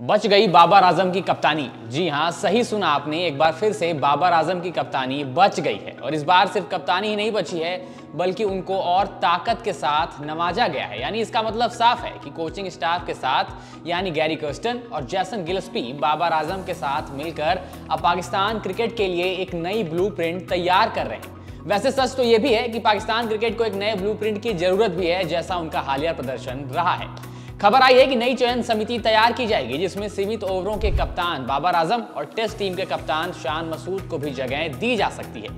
बच गई बाबर आज़म की कप्तानी। जी हाँ सही सुना आपने, एक बार फिर से बाबर आज़म की कप्तानी बच गई है। और इस बार सिर्फ़ कप्तानी ही नहीं बची है, बल्कि उनको और ताकत के साथ नवाजा गया है। यानी इसका मतलब साफ़ है कि कोचिंग स्टाफ के साथ, यानी गैरी कर्स्टन और जैसन गिलस्पी बाबर आज़म के साथ मिलकर अब पाकिस्तान क्रिकेट के लिए एक नई ब्लूप्रिंट तैयार कर रहे हैं। वैसे सच तो यह भी है कि पाकिस्तान क्रिकेट को एक नए ब्लूप्रिंट की ज़रूरत भी है, जैसा उनका हालिया प्रदर्शन रहा है। खबर आई है कि नई चयन समिति तैयार की जाएगी, जिसमें सीमित ओवरों के कप्तान बाबर आज़म और टेस्ट टीम के कप्तान शान मसूद को भी जगह दी जा सकती है।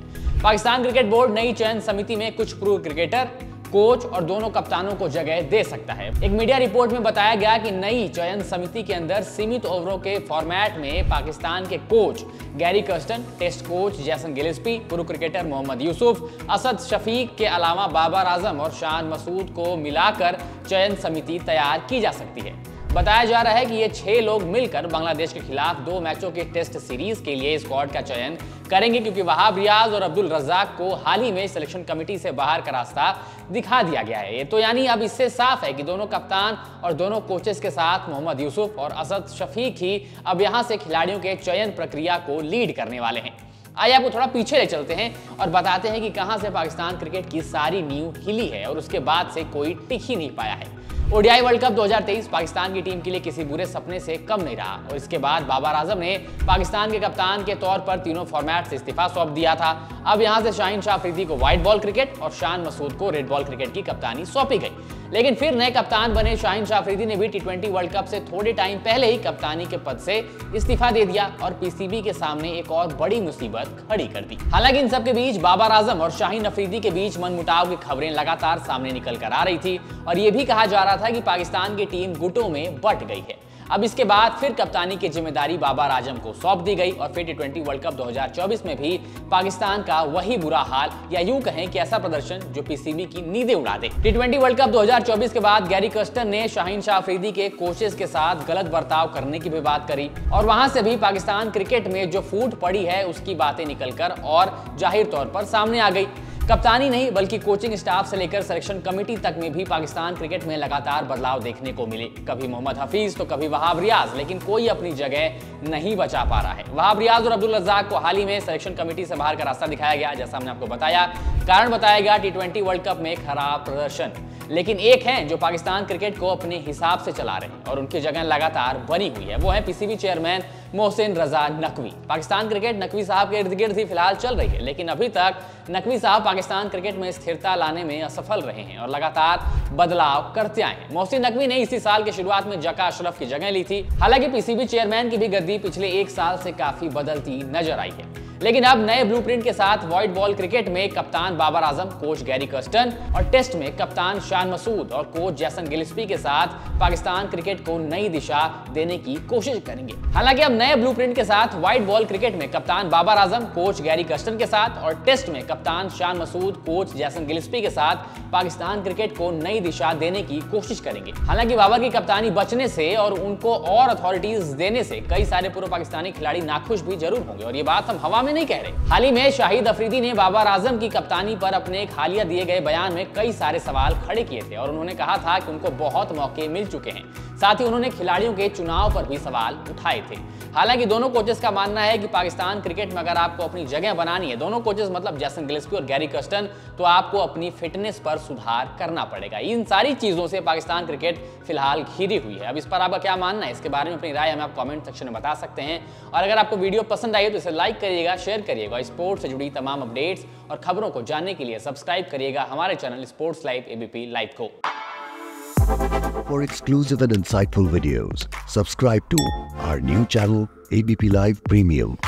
पाकिस्तान क्रिकेट बोर्ड नई चयन समिति में कुछ पूर्व क्रिकेटर कोच और दोनों कप्तानों को जगह दे सकता है। एक मीडिया रिपोर्ट में बताया गया कि नई चयन समिति के अंदर सीमित ओवरों के फॉर्मेट में पाकिस्तान के coach Gary Kirsten, test coach Jason Gillespie, पूर्व क्रिकेटर मोहम्मद यूसुफ, असद शफीक के अलावा बाबर आज़म और शाह मसूद को मिलाकर चयन समिति तैयार की जा सकती है। बताया जा रहा है कि ये छह लोग मिलकर बांग्लादेश के खिलाफ दो मैचों के टेस्ट सीरीज़ के लिए स्क्वाड का चयन करेंगे, क्योंकि वहाब रियाज और अब्दुल रजाक को हाल ही में सिलेक्शन कमेटी से बाहर का रास्ता दिखा दिया गया है। तो यानी अब इससे साफ़ है कि दोनों कप्तान और दोनों कोचेस के साथ मोहम्मद यूसुफ और असद शफीक ही अब यहाँ से खिलाड़ियों के चयन प्रक्रिया को लीड करने वाले हैं। आइए आपको थोड़ा पीछे ले चलते हैं और बताते हैं कि कहाँ से पाकिस्तान क्रिकेट की सारी नींव हिली है और उसके बाद से कोई टिक ही नहीं पाया है। ओडीआई वर्ल्ड कप 2023 पाकिस्तान की टीम के लिए किसी बुरे सपने से कम नहीं रहा। और इसके बाद बाबर आज़म ने पाकिस्तान के कप्तान के तौर पर तीनों फॉर्मेट से इस्तीफा सौंप दिया था। अब यहाँ से शाहिन शाह अफरीदी को व्हाइट बॉल क्रिकेट और शान मसूद को रेड बॉल क्रिकेट की कप्तानी सौंपी गई। लेकिन फिर नए कप्तान बने शाहिन शाह अफरीदी ने भी टी वर्ल्ड कप से थोड़े टाइम पहले ही कप्तानी के पद से इस्तीफा दे दिया और पीसीबी के सामने एक और बड़ी मुसीबत खड़ी कर दी। हालाँकि इन सबके बीच बाबर आज़म और शाहीन अफरीदी के बीच मनमुटाव की खबरें लगातार सामने निकल कर आ रही थी और ये भी कहा जा रहा था कि पाकिस्तान की टीम गुटों में बट गई है। अब इसके बाद फिर कप्तानी की ज़िम्मेदारी बाबर आज़म को सौंप दी गई और फिर टी वर्ल्ड कप 2024 में भी पाकिस्तान का वही बुरा हाल या यूँ कहें कि ऐसा प्रदर्शन जो पीसीबी की नींदें उड़ा दे। टी वर्ल्ड कप 2024 के बाद गैरी कस्टन ने शाहीन शाह अफरीदी के कोचेस के साथ गलत बर्ताव करने की भी बात करी और वहाँ से भी पाकिस्तान क्रिकेट में जो फूट पड़ी है, उसकी बातें निकलकर और ज़ाहिर तौर पर सामने आ गई। कप्तानी नहीं, बल्कि कोचिंग स्टाफ से लेकर सिलेक्शन कमेटी तक में भी पाकिस्तान क्रिकेट में लगातार बदलाव देखने को मिले। कभी मोहम्मद हफीज तो कभी वहाब रियाज, लेकिन कोई अपनी जगह नहीं बचा पा रहा है। वहाब रियाज और अब्दुल रजाक को हाल ही में सिलेक्शन कमेटी से बाहर का रास्ता दिखाया गया, जैसा हमने आपको बताया। कारण बताया गया टी वर्ल्ड कप में खराब प्रदर्शन। लेकिन एक हैं जो पाकिस्तान क्रिकेट को अपने हिसाब से चला रहे हैं और उनकी जगह लगातार बनी हुई है। वो है PCB chairman Mohsin Raza Naqvi. Pakistan cricket Naqvi साहब के इर्द गिर्द ही फ़िलहाल चल रही है, लेकिन अभी तक नकवी साहब पाकिस्तान क्रिकेट में स्थिरता लाने में असफल रहे हैं और लगातार बदलाव करते आए हैं। मोहसिन नकवी ने इसी साल की शुरुआत में जका अशरफ की जगह ली थी। हालाँकि पीसीबी चेयरमैन की भी गद्दी पिछले एक साल से काफ़ी बदलती नज़र आई है। लेकिन अब नए ब्लूप्रिंट के साथ व्हाइट बॉल क्रिकेट में कप्तान Babar Azam, coach Gary Kirsten और टेस्ट में कप्तान शान मसूद और कोच जैसन गिलिस्पी के साथ पाकिस्तान क्रिकेट को नई दिशा देने की कोशिश करेंगे। हालाँकि अब नए ब्लूप्रिंट के साथ व्हाइट बॉल क्रिकेट में कप्तान Babar Azam coach Gary Kirsten के साथ और टेस्ट में कप्तान Shan Masood coach Jason Gillespie के साथ पाकिस्तान क्रिकेट को नई दिशा देने की कोशिश करेंगे। हालाँकि बाबर की कप्तानी बचने से और उनको और अथॉरिटीज देने से कई सारे पूर्व पाकिस्तानी खिलाड़ी नाखुश भी ज़रूर होंगे और ये बात हम हवा में नहीं कह रहे। हाल ही में शाहिद अफरीदी ने बाबर आज़म की कप्तानी पर अपने हालिया दिए गए बयान में कई सारे सवाल खड़े किए थे और उन्होंने कहा था कि उनको बहुत मौके मिल चुके हैं। साथ ही उन्होंने खिलाड़ियों के चुनाव पर भी सवाल उठाए थे। हालाँकि दोनों कोचेस का मानना है कि पाकिस्तान क्रिकेट में अगर आपको अपनी जगह बनानी है, दोनों कोचेस मतलब जैसन गिलिस्पी और गैरी कस्टन तो आपको अपनी फिटनेस पर सुधार करना पड़ेगा। इन सारी चीज़ों से पाकिस्तान क्रिकेट फ़िलहाल घिरी हुई है। अब इस पर आपका क्या मानना है? इसके बारे में अपनी राय हमें आप कमेंट सेक्शन में बता सकते हैं। और अगर आपको वीडियो पसंद आई तो इसे लाइक करिएगा शेयर करिएगा स्पोर्ट्स से जुड़ी तमाम अपडेट्स और खबरों को जानने के लिए सब्सक्राइब करिएगा हमारे channel sports live ABP live को। For exclusive and insightful videos, subscribe to our new channel ABP Live Premium.